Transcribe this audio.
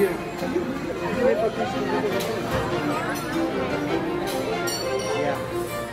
here. Can you? Yeah.